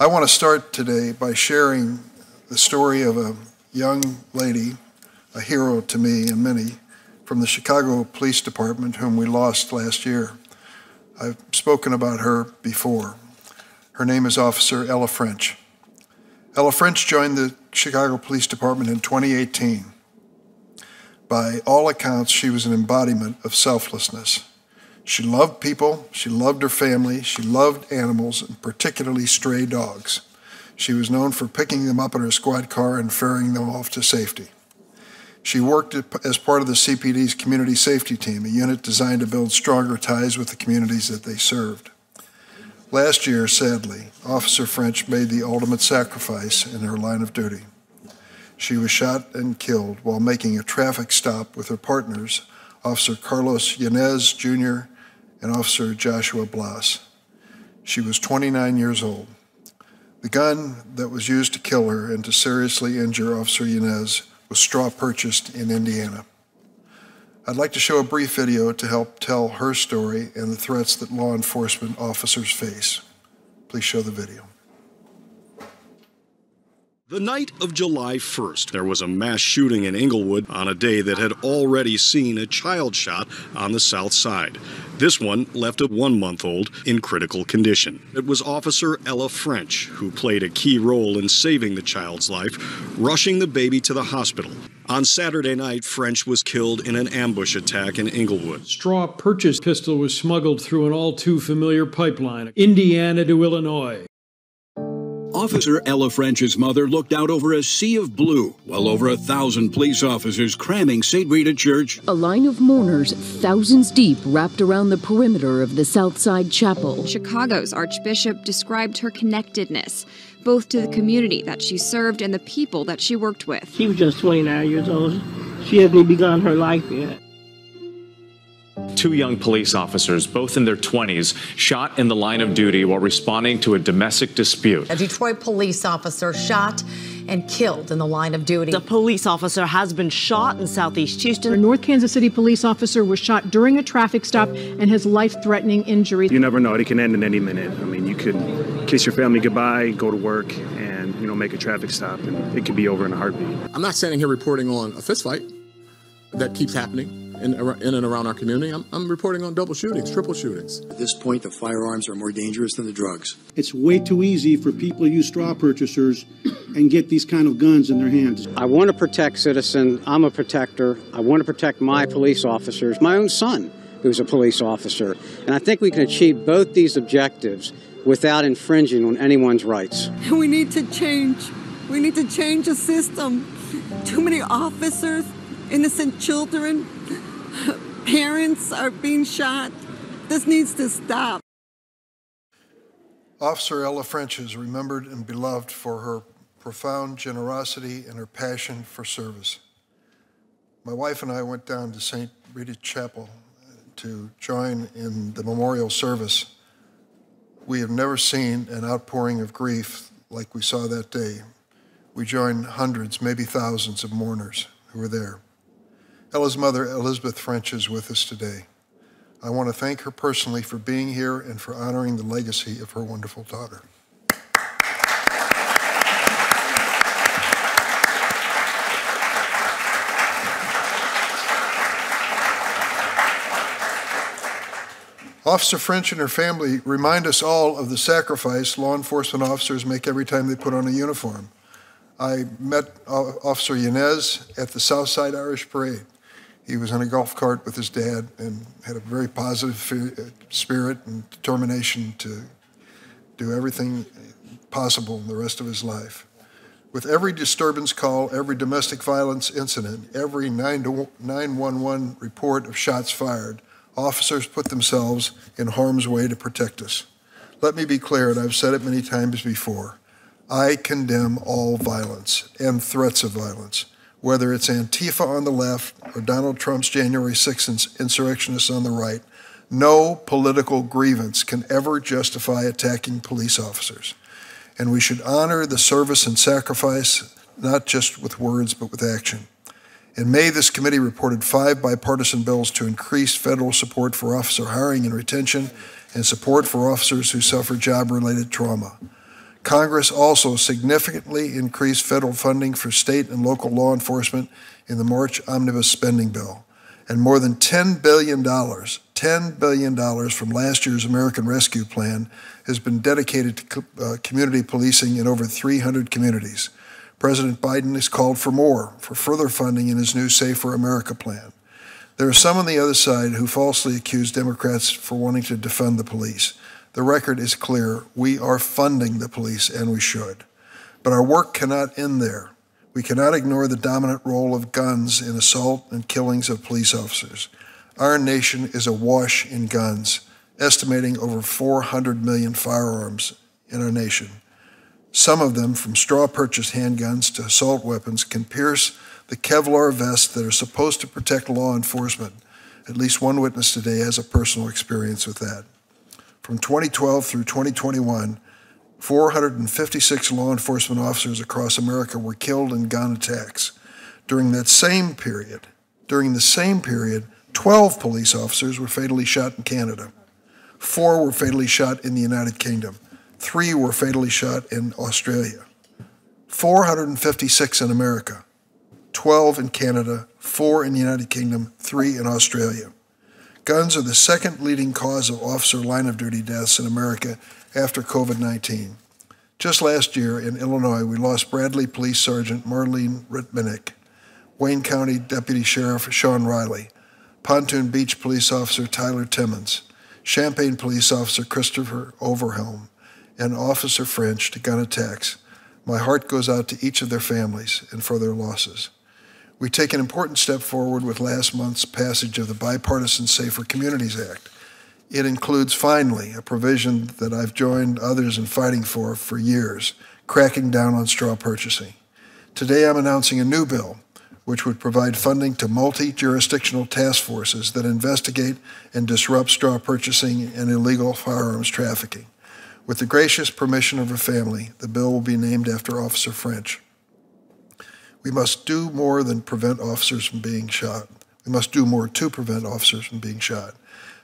I want to start today by sharing the story of a young lady, a hero to me and many, from the Chicago Police Department whom we lost last year. I've spoken about her before. Her name is Officer Ella French. Ella French joined the Chicago Police Department in 2018. By all accounts, she was an embodiment of selflessness. She loved people, she loved her family, she loved animals, and particularly stray dogs. She was known for picking them up in her squad car and ferrying them off to safety. She worked as part of the CPD's community safety team, a unit designed to build stronger ties with the communities that they served. Last year, sadly, Officer French made the ultimate sacrifice in her line of duty. She was shot and killed while making a traffic stop with her partners, Officer Carlos Yanez Jr. and Officer Joshua Blas. She was 29 years old. The gun that was used to kill her and to seriously injure Officer Yanez was straw purchased in Indiana. I'd like to show a brief video to help tell her story and the threats that law enforcement officers face. Please show the video. The night of July 1st, there was a mass shooting in Englewood on a day that had already seen a child shot on the south side. This one left a one month old in critical condition. It was Officer Ella French who played a key role in saving the child's life, rushing the baby to the hospital. On Saturday night, French was killed in an ambush attack in Englewood. Straw purchase pistol was smuggled through an all too familiar pipeline, Indiana to Illinois. Officer Ella French's mother looked out over a sea of blue while over a thousand police officers cramming St. Rita Church. A line of mourners, thousands deep, wrapped around the perimeter of the Southside Chapel. Chicago's Archbishop described her connectedness, both to the community that she served and the people that she worked with. She was just 29 years old. She hasn't even begun her life yet. Two young police officers, both in their 20s, shot in the line of duty while responding to a domestic dispute. A Detroit police officer shot and killed in the line of duty. The police officer has been shot in southeast Houston. A North Kansas City police officer was shot during a traffic stop and has life threatening injuries. You never know, it can end in any minute. I mean, you could kiss your family goodbye, go to work, and, you know, make a traffic stop, and it could be over in a heartbeat. I'm not standing here reporting on a fistfight that keeps happening in, in and around our community. I'm, I'm reporting on double shootings, triple shootings. At this point, the firearms are more dangerous than the drugs. It's way too easy for people to use straw purchasers and get these kind of guns in their hands. I want to protect citizens. I'm a protector. I want to protect my police officers, my own son, who's a police officer. And I think we can achieve both these objectives without infringing on anyone's rights. We need to change. We need to change the system. Too many officers, innocent children, parents are being shot. This needs to stop. Officer Ella French is remembered and beloved for her profound generosity and her passion for service. My wife and I went down to St. Rita Chapel to join in the memorial service. We have never seen an outpouring of grief like we saw that day. We joined hundreds, maybe thousands of mourners who were there. Ella's mother, Elizabeth French, is with us today. I want to thank her personally for being here and for honoring the legacy of her wonderful daughter. Officer French and her family remind us all of the sacrifice law enforcement officers make every time they put on a uniform. I met uh, Officer Yanez at the Southside Irish Parade. He was in a golf cart with his dad and had a very positive uh, spirit and determination to do everything possible in the rest of his life. With every disturbance call, every domestic violence incident, every 911 report of shots fired, officers put themselves in harm's way to protect us. Let me be clear, and I've said it many times before I condemn all violence and threats of violence, whether it's Antifa on the left or Donald Trump's January 6th insurrectionists on the right. No political grievance can ever justify attacking police officers. And we should honor the service and sacrifice, not just with words, but with action. In May, this committee reported five bipartisan bills to increase federal support for officer hiring and retention and support for officers who suffer job related trauma. Congress also significantly increased federal funding for state and local law enforcement in the March Omnibus Spending Bill, and more than $10 billion, $10 billion from last year's American Rescue Plan has been dedicated to uh, community policing in over 300 communities. President Biden has called for more, for further funding in his new Safer America plan. There are some on the other side who falsely accuse Democrats for wanting to defund the police. The record is clear. We are funding the police, and we should. But our work cannot end there. We cannot ignore the dominant role of guns in assault and killings of police officers. Our nation is awash in guns, estimating over 400 million firearms in our nation. Some of them, from straw purchased handguns to assault weapons, can pierce the Kevlar vests that are supposed to protect law enforcement. At least one witness today has a personal experience with that. From 2012 through 2021, 456 law enforcement officers across America were killed in gun attacks. During that same period, during the same period, 12 police officers were fatally shot in Canada. Four were fatally shot in the United Kingdom. Three were fatally shot in Australia. 456 in America, 12 in Canada, four in the United Kingdom, three in Australia. Guns are the second leading cause of officer line of duty deaths in America after COVID 19. Just last year in Illinois, we lost Bradley Police Sergeant Marlene Rittmanic, Wayne County Deputy Sheriff Sean Riley, Pontoon Beach Police Officer Tyler Timmins, Champaign Police Officer Christopher Oberheim, and Officer French to gun attacks. My heart goes out to each of their families and for their losses. We take an important step forward with last month's passage of the Bipartisan Safer Communities Act. It includes, finally, a provision that I've joined others in fighting for for years cracking down on straw purchasing. Today I'm announcing a new bill which would provide funding to multi jurisdictional task forces that investigate and disrupt straw purchasing and illegal firearms trafficking. With the gracious permission of her family, the bill will be named after Officer French. We must do more than prevent officers from being shot. We must do more to prevent officers from being shot.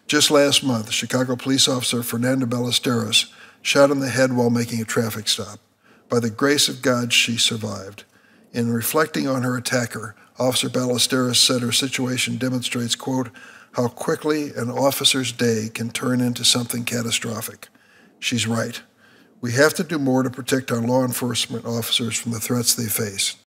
Just last month, Chicago police officer Fernanda Ballesteros shot in the head while making a traffic stop. By the grace of God, she survived. In reflecting on her attacker, Officer Ballesteros said her situation demonstrates, quote, how quickly an officer's day can turn into something catastrophic. She's right. We have to do more to protect our law enforcement officers from the threats they face.